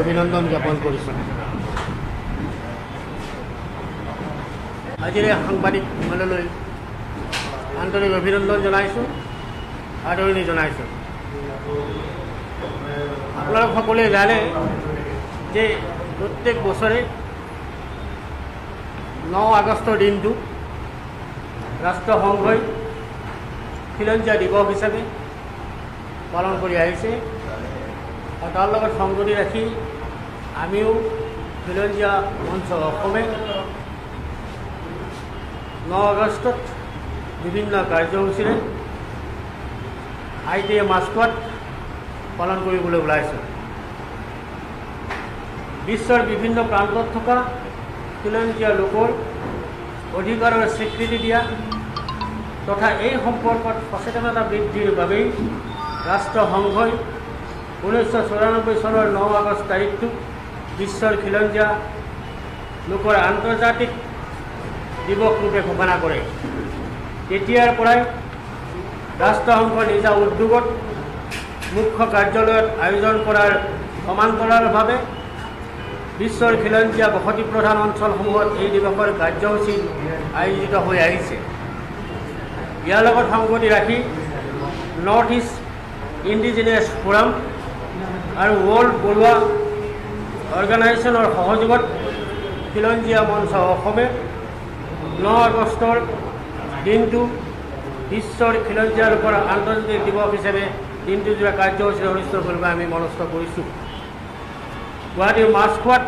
অভিনন্দন জ্ঞাপন কৰিছোঁ। আজিৰ সাংবাদিক সন্মিলনলৈ আন্তৰিক অভিনন্দন জনাইছোঁ আদৰণি জনাইছোঁ। আপোনালোক সকলোৱে জানে যে প্ৰত্যেক বছৰে ন আগষ্টৰ দিনটো ৰাষ্ট্ৰসংঘই খিলঞ্জীয়া দিৱস হিচাপে পালন কৰি আহিছে। তাৰ লগত সংগতি ৰাখি আমিও খিলঞ্জীয়া মঞ্চ অসমে ন আগষ্টত বিভিন্ন কাৰ্যসূচীৰে আই টি এ মাস্কত পালন কৰিবলৈ ওলাইছোঁ। বিশ্বৰ বিভিন্ন প্ৰান্তত থকা খিলঞ্জীয়া লোকৰ অধিকাৰৰ স্বীকৃতি দিয়া তথা এই সম্পৰ্কত সচেতনতা বৃদ্ধিৰ বাবেই ৰাষ্ট্ৰসংঘই ঊনৈছশ চৌৰানব্বৈ চনৰ ন আগষ্ট তাৰিখটো বিশ্বৰ খিলঞ্জীয়া লোকৰ আন্তৰ্জাতিক দিৱস ৰূপে ঘোষণা কৰে। তেতিয়াৰ পৰাই ৰাষ্ট্ৰসংঘৰ নিজা উদ্যোগত মুখ্য কাৰ্যালয়ত আয়োজন কৰাৰ সমান্তৰালভাৱে বিশ্বৰ খিলঞ্জীয়া বসতি প্ৰধান অঞ্চলসমূহত এই দিৱসৰ কাৰ্যসূচী আয়োজিত হৈ আহিছে। ইয়াৰ লগত সংগতি ৰাখি নৰ্থ ইষ্ট ইণ্ডিজিনিয়াছ ফোৰাম আৰু ৱৰ্ল্ড বৰুৱা অৰ্গেনাইজেশ্যনৰ সহযোগত খিলঞ্জীয়া মঞ্চ অসমে ন আগষ্টৰ দিনটো বিশ্বৰ খিলঞ্জীয়া লোকৰ আন্তৰ্জাতিক দিৱস হিচাপে দিনটোজোৰা কাৰ্যসূচী অনুষ্ঠিত কৰিবলৈ আমি মনস্থ কৰিছোঁ। গুৱাহাটীৰ মাছখোৱাত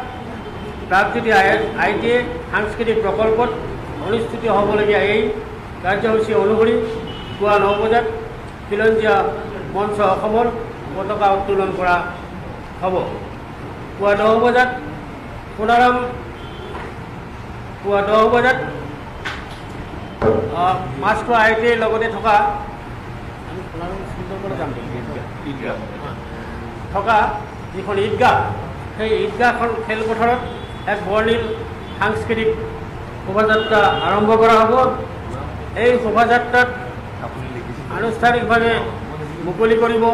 প্ৰাগজ্যোতি আই আই টি এ সাংস্কৃতিক প্ৰকল্পত অনুষ্ঠিত হ'বলগীয়া এই কাৰ্যসূচী অনুসৰি পুৱা ন বজাত খিলঞ্জীয়া মঞ্চ অসমৰ পতাকা উত্তোলন কৰা হ'ব। পুৱা দহ বজাত সোণাৰাম পুৱা দহ বজাত মাছখোৱা আই টি লগতে থকা আমি সোণাৰাম সুন্দৰবলৈ যাম। নেকি? থকা যিখন ঈদগাহ সেই ঈদগাহখন খেলপথাৰত এক বৰ্ণিল সাংস্কৃতিক শোভাযাত্ৰা আৰম্ভ কৰা হ'ব। এই শোভাযাত্ৰাত আনুষ্ঠানিকভাৱে মুকলি কৰিব।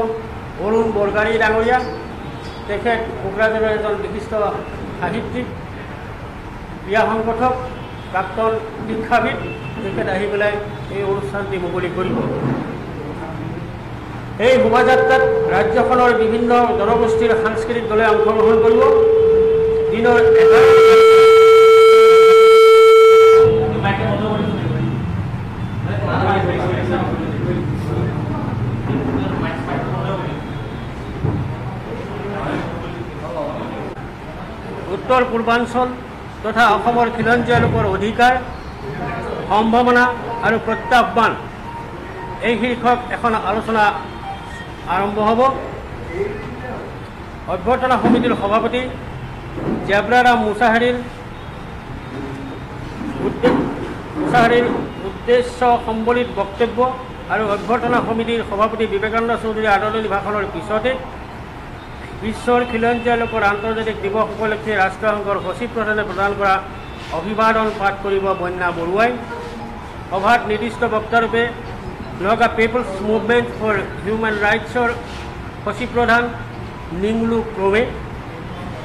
অৰুণ বৰগাৰী ডাঙৰীয়া তেখেত কোকৰাঝাৰৰ এজন বিশিষ্ট সাহিত্যিক ক্ৰীড়া সংগঠক প্ৰাক্তন শিক্ষাবিদ তেখেত আহি পেলাই এই অনুষ্ঠানটি মুকলি কৰিব। এই শোভাযাত্ৰাত ৰাজ্যখনৰ বিভিন্ন জনগোষ্ঠীৰ সাংস্কৃতিক দলে অংশগ্ৰহণ কৰিব। দিনৰ এঘাৰ উত্তৰ পূৰ্বাঞ্চল তথা অসমৰ খিলঞ্জীয়া লোকৰ অধিকাৰ সম্ভাৱনা আৰু প্ৰত্যাহ্বান। এই শীৰ্ষক এখন আলোচনা আৰম্ভ হ'ব। অভ্যৰ্থনা সমিতিৰ সভাপতি জেবৰাৰাম মুছাহাৰীৰ মুছাহাৰীৰ উদ্দেশ্য সম্বলিত বক্তব্য আৰু অভ্যৰ্থনা সমিতিৰ সভাপতি বিবেকানন্দ চৌধুৰীৰ আদৰণি ভাষণৰ পিছতে বিশ্বৰ খিলঞ্জীয়া লোকৰ আন্তৰ্জাতিক দিৱস উপলক্ষে ৰাষ্ট্ৰসংঘৰ সচিব প্ৰধানে প্ৰদান কৰা অভিবাদন পাঠ কৰিব বন্যা বৰুৱাই। সভাত নিৰ্দিষ্ট বক্তাৰূপে Naga people's movement for human ৰাইটছৰ সচিব প্ৰধান নিংলু ক্ৰমে।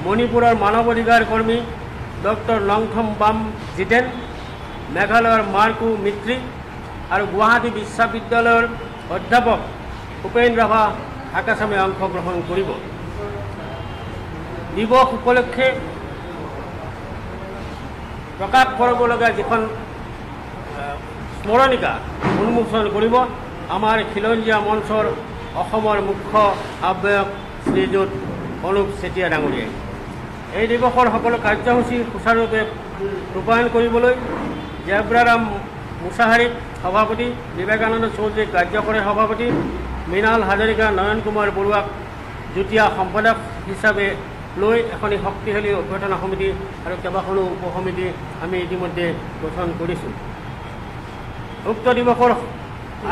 মণিপুৰৰ মানৱ অধিকাৰ কৰ্মী ডক্টৰ নংথম বাম জিতেন মেঘালয়ৰ মাৰ্কু মিত্ৰী আৰু গুৱাহাটী বিশ্ববিদ্যালয়ৰ অধ্যাপক ভূপেন ৰাভা আকাশামে অংশগ্ৰহণ কৰিব। দিৱস উপলক্ষে প্ৰকাশ কৰিবলগীয়া যিখন স্মৰণিকা উন্মোচন কৰিব আমাৰ খিলঞ্জীয়া মঞ্চৰ অসমৰ মুখ্য আহ্বায়ক শ্ৰীযুত অনুপ চেতিয়া ডাঙৰীয়াই। এই দিৱসৰ সকলো কাৰ্যসূচী সুচাৰুৰূপে ৰূপায়ণ কৰিবলৈ জেব্ৰাৰাম মুছাহাৰীক সভাপতি বিবেকানন্দ চৌধুৰীক কাৰ্যকৰী সভাপতি মৃণাল হাজৰিকা নয়ন কুমাৰ বৰুৱাক যুটীয়া সম্পাদক হিচাপে লৈ এখনি শক্তিশালী অভ্যৰ্থনা সমিতি আৰু কেইবাখনো উপ সমিতি আমি ইতিমধ্যে গঠন কৰিছোঁ। উক্ত দিৱসৰ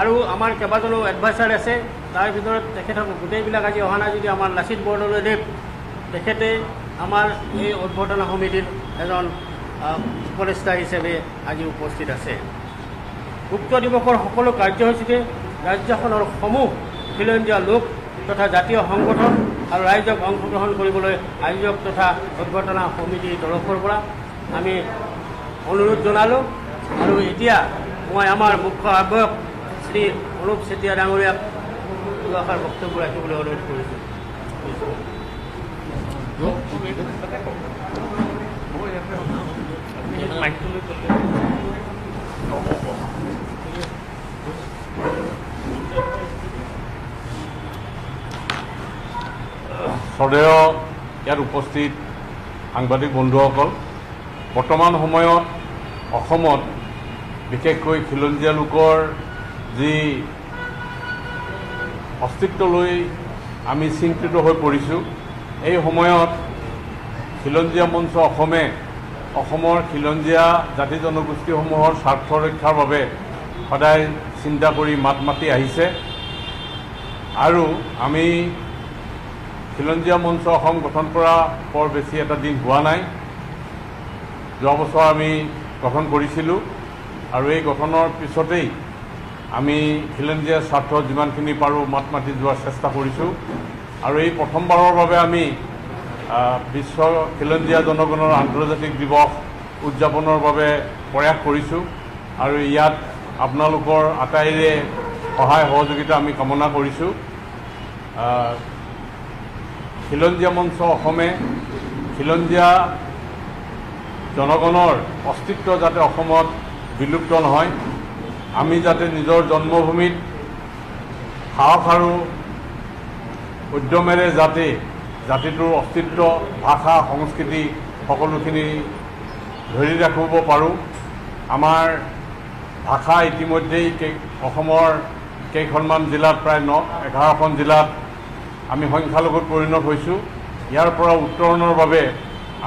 আৰু আমাৰ কেইবাজনো এডভাইচাৰ আছে তাৰ ভিতৰত তেখেতক গোটেইবিলাক আজি অহা নাই যদি আমাৰ লাচিত বৰদলৈদেৱ তেখেতে আমাৰ এই অভ্যৰ্থনা সমিতিৰ এজন উপদেষ্টা হিচাপে আজি উপস্থিত আছে। উক্ত দিৱসৰ সকলো কাৰ্যসূচীতে ৰাজ্যখনৰ সমূহ খিলঞ্জীয়া লোক তথা জাতীয় সংগঠন আৰু ৰাইজক অংশগ্ৰহণ কৰিবলৈ আয়োজক তথা অভ্যৰ্থনা সমিতিৰ তৰফৰ পৰা আমি অনুৰোধ জনালোঁ। আৰু এতিয়া মই আমাৰ মুখ্য আহ্বায়ক শ্ৰী অনুপ চেতিয়া ডাঙৰীয়াক দুআষাৰ বক্তব্য ৰাখিবলৈ অনুৰোধ কৰিছোঁ। শ্ৰদ্ধেয় ইয়াত উপস্থিত সাংবাদিক বন্ধুসকল বৰ্তমান সময়ত অসমত বিশেষকৈ খিলঞ্জীয়া লোকৰ যি অস্তিত্ব লৈ আমি চিন্তিত হৈ পৰিছোঁ এই সময়ত খিলঞ্জীয়া মঞ্চ অসমে অসমৰ খিলঞ্জীয়া জাতি জনগোষ্ঠীসমূহৰ স্বাৰ্থ ৰক্ষাৰ বাবে সদায় চিন্তা কৰি মাত মাতি আহিছে। আৰু আমি খিলঞ্জীয়া মঞ্চ অসম গঠন কৰা বৰ বেছি এটা দিন হোৱা নাই। যোৱা বছৰ আমি গঠন কৰিছিলোঁ আৰু এই গঠনৰ পিছতেই আমি খিলঞ্জীয়া স্বাৰ্থত যিমানখিনি পাৰোঁ মাত মাতি যোৱাৰ চেষ্টা কৰিছোঁ। আৰু এই প্ৰথমবাৰৰ বাবে আমি বিশ্ব খিলঞ্জীয়া জনগণৰ আন্তৰ্জাতিক দিৱস উদযাপনৰ বাবে প্ৰয়াস কৰিছোঁ আৰু ইয়াত আপোনালোকৰ আটাইৰে সহায় সহযোগিতা আমি কামনা কৰিছোঁ। খিলঞ্জীয়া মঞ্চ অসমে খিলঞ্জীয়া জনগণৰ অস্তিত্ব যাতে অসমত বিলুপ্ত নহয় আমি যাতে নিজৰ জন্মভূমিত সাহস আৰু উদ্যমেৰে যাতে জাতিটোৰ অস্তিত্ব ভাষা সংস্কৃতি সকলোখিনি ধৰি ৰাখিব পাৰোঁ। আমাৰ ভাষা ইতিমধ্যেই অসমৰ কেইখনমান জিলাত প্ৰায় ন এঘাৰখন জিলাত আমি সংখ্যালঘুত পৰিণত হৈছোঁ। ইয়াৰ পৰা উত্তৰণৰ বাবে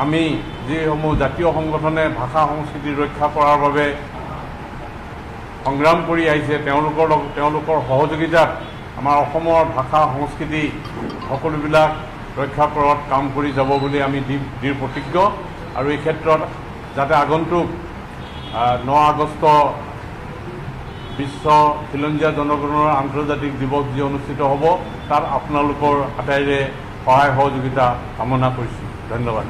আমি যিসমূহ জাতীয় সংগঠনে ভাষা সংস্কৃতি ৰক্ষা কৰাৰ বাবে সংগ্ৰাম কৰি আহিছে তেওঁলোকৰ লগ তেওঁলোকৰ সহযোগিতাত আমাৰ অসমৰ ভাষা সংস্কৃতি সকলোবিলাক ৰক্ষা কৰাত কাম কৰি যাব বুলি আমি দৃঢ় প্ৰতিজ্ঞ। আৰু এই ক্ষেত্ৰত যাতে আগন্তুক ন আগষ্ট বিশ্ব খিলঞ্জীয়া জনগণৰ আন্তৰ্জাতিক দিৱস যি অনুষ্ঠিত হ'ব তাত আপোনালোকৰ আটাইৰে সহায় সহযোগিতা কামনা কৰিছোঁ ধন্যবাদ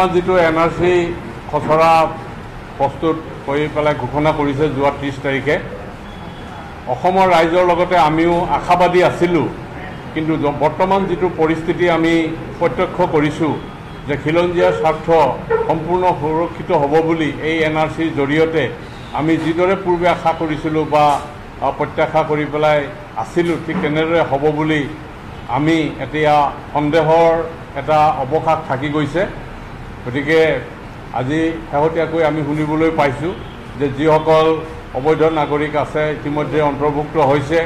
আমাৰ যিটো এন আৰ চি খচৰা প্ৰস্তুত কৰি পেলাই ঘোষণা কৰিছে যোৱা ত্ৰিছ তাৰিখে অসমৰ ৰাইজৰ লগতে আমিও আশাবাদী আছিলোঁ। কিন্তু বৰ্তমান যিটো পৰিস্থিতি আমি প্ৰত্যক্ষ কৰিছোঁ যে খিলঞ্জীয়াৰ স্বাৰ্থ সম্পূৰ্ণ সুৰক্ষিত হ'ব বুলি এই এন আৰ চিৰ জৰিয়তে আমি যিদৰে পূৰ্বে আশা কৰিছিলোঁ বা প্ৰত্যাশা কৰি পেলাই আছিলোঁ ঠিক তেনেদৰে হ'ব বুলি আমি এতিয়া সন্দেহৰ এটা অৱকাশ থাকি গৈছে। গতিকে আজি শেহতীয়াকৈ আমি শুনিবলৈ পাইছোঁ যে যিসকল অবৈধ নাগৰিক আছে ইতিমধ্যে অন্তৰ্ভুক্ত হৈছে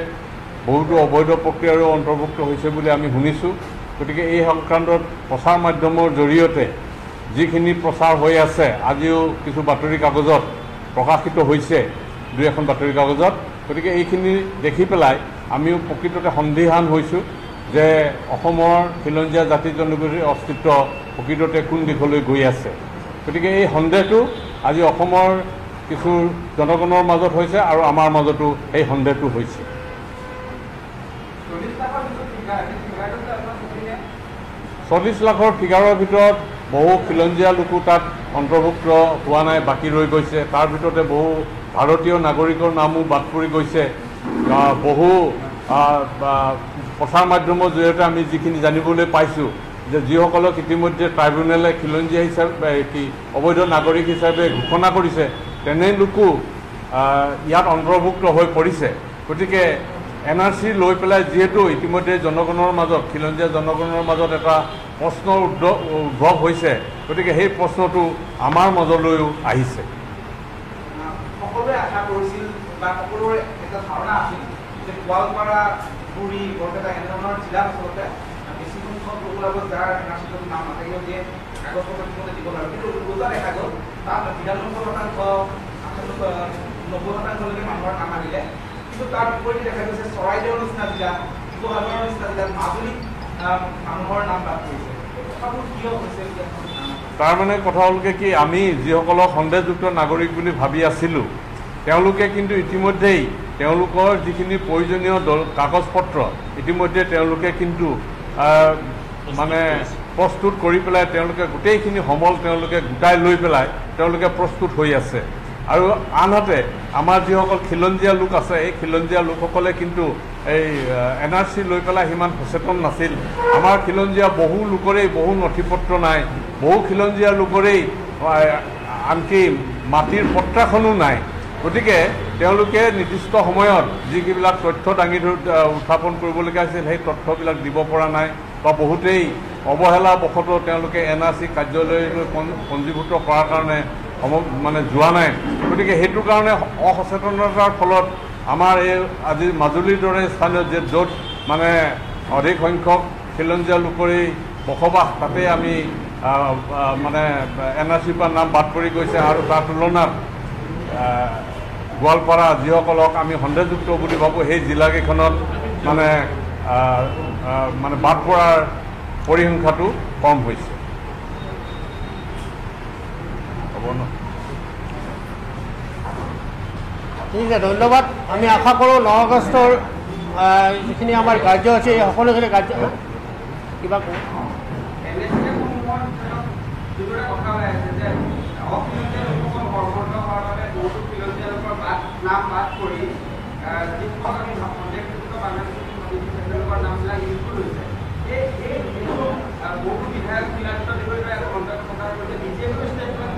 বহুতো অবৈধ প্ৰক্ৰিয়াৰো অন্তৰ্ভুক্ত হৈছে বুলি আমি শুনিছোঁ। গতিকে এই সংক্ৰান্তত প্ৰচাৰ মাধ্যমৰ জৰিয়তে যিখিনি প্ৰচাৰ হৈ আছে আজিও কিছু বাতৰি কাগজত প্ৰকাশিত হৈছে দুই এখন বাতৰি কাগজত। গতিকে এইখিনি দেখি পেলাই আমিও প্ৰকৃততে সন্দিহান হৈছোঁ। যে অসমৰ খিলঞ্জীয়া জাতি জনগোষ্ঠীৰ অস্তিত্ব প্ৰকৃততে কোন দিশলৈ গৈ আছে। গতিকে এই সন্দেহটো আজি অসমৰ কিছু জনগণৰ মাজত হৈছে আৰু আমাৰ মাজতো এই সন্দেহটো হৈছে। চল্লিছ লাখৰ ফিগাৰৰ ভিতৰত বহু খিলঞ্জীয়া লোকো তাত অন্তৰ্ভুক্ত হোৱা নাই বাকী ৰৈ গৈছে। তাৰ ভিতৰতে বহু ভাৰতীয় নাগৰিকৰ নামো বাদ পৰি গৈছে। বহু প্ৰচাৰ মাধ্যমৰ জৰিয়তে আমি যিখিনি জানিবলৈ পাইছোঁ যে যিসকলক ইতিমধ্যে ট্ৰাইব্যুনেলে খিলঞ্জীয়া হিচাপে কি অবৈধ নাগৰিক হিচাপে ঘোষণা কৰিছে তেনে লোকো ইয়াত অন্তৰ্ভুক্ত হৈ পৰিছে। গতিকে এন আৰ চি লৈ পেলাই যিহেতু ইতিমধ্যে জনগণৰ মাজত খিলঞ্জীয়া জনগণৰ মাজত এটা প্ৰশ্নৰ উদ্ভৱ হৈছে গতিকে সেই প্ৰশ্নটো আমাৰ মাজলৈও আহিছে। সকলোৱে আশা কৰিছিল বা সকলোৰে এটা ধাৰণা আছিল যে গোৱালপাৰা পুৰী বৰপেটা এনেধৰণৰ জিলাত আচলতে শিক্ষক ওলাব যাৰ এনআৰচিটোত নাম নাথাকিব যে কাগজ পত্ৰ দিব লাগে কিন্তু ওলোটা দেখা গ'ল তাত বিৰান্নব্বৈ শতাংশ নব্বৈ শতাংশলৈকে মানুহৰ নাম আহিলে। কিন্তু তাৰ বিপৰীতে দেখা গৈছে চৰাইদেউৰ নিচিনা জিলা শিৱসাগৰৰ নিচিনা জিলাত মাজুলীত মানুহৰ নাম বাদ পৰিছে। কথাবোৰ কিয় হৈছে? তাৰমানে কথা হ'লকে কি আমি যিসকলক সন্দেহযুক্ত নাগৰিক বুলি ভাবি আছিলোঁ তেওঁলোকে কিন্তু ইতিমধ্যেই তেওঁলোকৰ যিখিনি প্ৰয়োজনীয় দল- কাগজ পত্ৰ ইতিমধ্যে তেওঁলোকে কিন্তু মানে প্ৰস্তুত কৰি পেলাই তেওঁলোকে গোটেইখিনি সমল তেওঁলোকে গোটাই লৈ পেলাই তেওঁলোকে প্ৰস্তুত হৈ আছে। আৰু আনহাতে আমাৰ যিসকল খিলঞ্জীয়া লোক আছে এই খিলঞ্জীয়া লোকসকলে কিন্তু এই এন আৰ চি লৈ পেলাই সিমান সচেতন নাছিল। আমাৰ খিলঞ্জীয়া বহু লোকৰেই বহু নথি পত্ৰ নাই বহু খিলঞ্জীয়া লোকৰেই আনকি মাটিৰ পত্ৰাখনো নাই। গতিকে তেওঁলোকে নিৰ্দিষ্ট সময়ত যিবিলাক তথ্য দাঙি ধৰি উত্থাপন কৰিবলগীয়া আছিল সেই তথ্যবিলাক দিব পৰা নাই বা বহুতেই অৱহেলা বশতঃ তেওঁলোকে এন আৰ চি কাৰ্যালয়লৈ পঞ্জ- পঞ্জীভূত কৰাৰ কাৰণে সম মানে যোৱা নাই। গতিকে সেইটো কাৰণে অসচেতনতাৰ ফলত আমাৰ এই আজি মাজুলীৰ দৰে স্থানীয় যে য'ত মানে অধিক সংখ্যক খিলঞ্জীয়া লোকৰেই বসবাস তাতে আমি মানে এন আৰ চিৰ পৰা নাম বাদ পৰি গৈছে আৰু তাৰ তুলনাত গোৱালপাৰা যিসকলক আমি সন্দেহযুক্ত বুলি ভাবোঁ। সেই জিলাকেইখনত মানে মানে বাদ পৰাৰ পৰিসংখ্যাটো কম হৈছে। হ'ব ন? ঠিক আছে ধন্যবাদ। আমি আশা কৰোঁ ন আগষ্টৰ যিখিনি আমাৰ কাৰ্যসূচী এই সকলোখিনি কাৰ্য কিবা কওঁ NSCসমূহৰ ভিতৰত যিদৰে কথা ওলাই আছে যে অখিলঞ্জীয়া লোকসকল সৰ্বৰ্ণ হোৱাৰ বাবে বহুতো খিলঞ্জীয়া লোকৰ বাদ নাম কৰি আমি সন্দেহযুক্ত বাংলাদেশী নামবিলাক ইনক্লুড হৈছে এই এই বহুতো বিধায়ক প্ৰকাশ কৰিছে বিজেপিৰ ষ্টেটমেণ্ট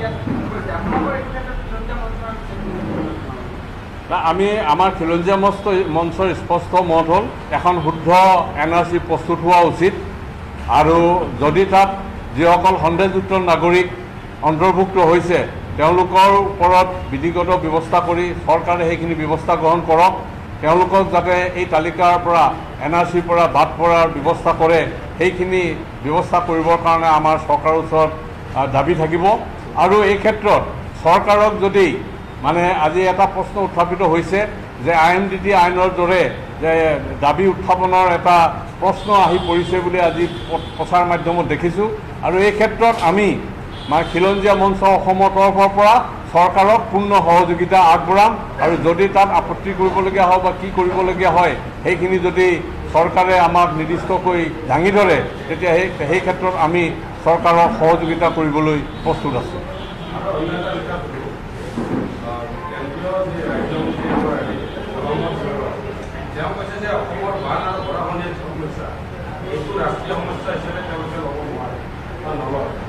ইয়াত কৰিছে। আপোনালোকৰ এই ক্ষেত্ৰত খিলঞ্জীয়া মঞ্চৰ আমি আমাৰ খিলঞ্জীয়া মস্ত মঞ্চৰ স্পষ্ট মত হ'ল এখন শুদ্ধ এন আৰ চি প্ৰস্তুত হোৱা উচিত আৰু যদি তাত যিসকল সন্দেহযুক্ত নাগৰিক অন্তৰ্ভুক্ত হৈছে তেওঁলোকৰ ওপৰত বিধিগত ব্যৱস্থা কৰি চৰকাৰে সেইখিনি ব্যৱস্থা গ্ৰহণ কৰক। তেওঁলোকক যাতে এই তালিকাৰ পৰা এন আৰ চিৰ পৰা বাদ পৰাৰ ব্যৱস্থা কৰে সেইখিনি ব্যৱস্থা কৰিবৰ কাৰণে আমাৰ চৰকাৰৰ ওচৰত দাবী থাকিব। আৰু এই ক্ষেত্ৰত চৰকাৰক যদি মানে আজি এটা প্ৰশ্ন উত্থাপিত হৈছে যে আই এম ডি টি আইনৰ দৰে যে দাবী উত্থাপনৰ এটা প্ৰশ্ন আহি পৰিছে বুলি আজি প্ৰচাৰ মাধ্যমত দেখিছোঁ। আৰু এই ক্ষেত্ৰত আমি মানে খিলঞ্জীয়া মঞ্চ অসমৰ তৰফৰ পৰা চৰকাৰক পূৰ্ণ সহযোগিতা আগবঢ়াম আৰু যদি তাত আপত্তি কৰিবলগীয়া হয় বা কি কৰিবলগীয়া হয় সেইখিনি যদি চৰকাৰে আমাক নিৰ্দিষ্টকৈ দাঙি ধৰে তেতিয়া সেই সেই ক্ষেত্ৰত আমি চৰকাৰৰ সহযোগিতা কৰিবলৈ প্ৰস্তুত আছোঁ। ৰাষ্ট্ৰীয় সমস্যা হিচাপে তেওঁলোকে ল'ব নোৱাৰে বা নলয়।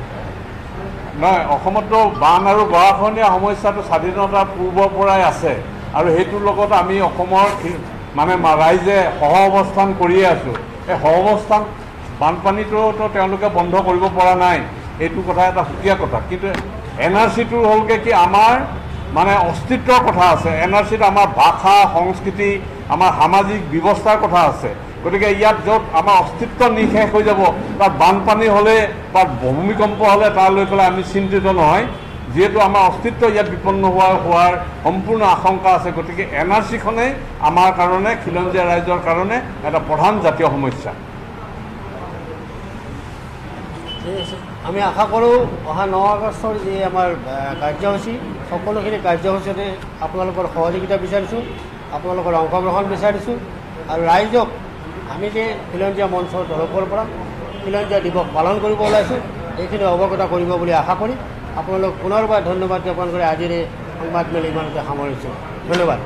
নহয় অসমততো বান আৰু গৰাখহনীয়া সমস্যাটো স্বাধীনতাৰ পূৰ্বৰ পৰাই আছে। আৰু সেইটোৰ লগত আমি অসমৰ মানে ৰাইজে সহ অৱস্থান কৰিয়ে আছোঁ। এই সহ অৱস্থান বানপানীটোতো তেওঁলোকে বন্ধ কৰিব পৰা নাই। এইটো কথা এটা সুকীয়া কথা। কিন্তু এন আৰ চিটোৰ হ'লগৈ কি আমাৰ মানে অস্তিত্বৰ কথা আছে। এন আৰ চিত আমাৰ ভাষা সংস্কৃতি আমাৰ সামাজিক ব্যৱস্থাৰ কথা আছে। গতিকে ইয়াত য'ত আমাৰ অস্তিত্ব নিঃশেষ হৈ যাব তাত বানপানী হ'লে বা ভূমিকম্প হ'লে তালৈ পেলাই আমি চিন্তিত নহয়। যিহেতু আমাৰ অস্তিত্ব ইয়াত বিপন্ন হোৱা হোৱাৰ সম্পূৰ্ণ আশংকা আছে। গতিকে এন আৰ চিখনেই আমাৰ কাৰণে খিলঞ্জীয়া ৰাইজৰ কাৰণে এটা প্ৰধান জাতীয় সমস্যা। আমি আশা কৰোঁ অহা ন আগষ্টৰ যি আমাৰ কাৰ্যসূচী সকলোখিনি কাৰ্যসূচীতে আপোনালোকৰ সহযোগিতা বিচাৰিছোঁ আপোনালোকৰ অংশগ্ৰহণ বিচাৰিছোঁ। আৰু ৰাইজক আমি যে খিলঞ্জীয়া মঞ্চৰ তৰফৰ পৰা খিলঞ্জীয়া দিৱস পালন কৰিব ওলাইছোঁ এইখিনি অৱগত কৰিব বুলি আশা কৰি আপোনালোক পুনৰবাৰ ধন্যবাদ জ্ঞাপন কৰি আজিৰ এই সংবাদমেল ইমানতে সামৰিছোঁ। ধন্যবাদ।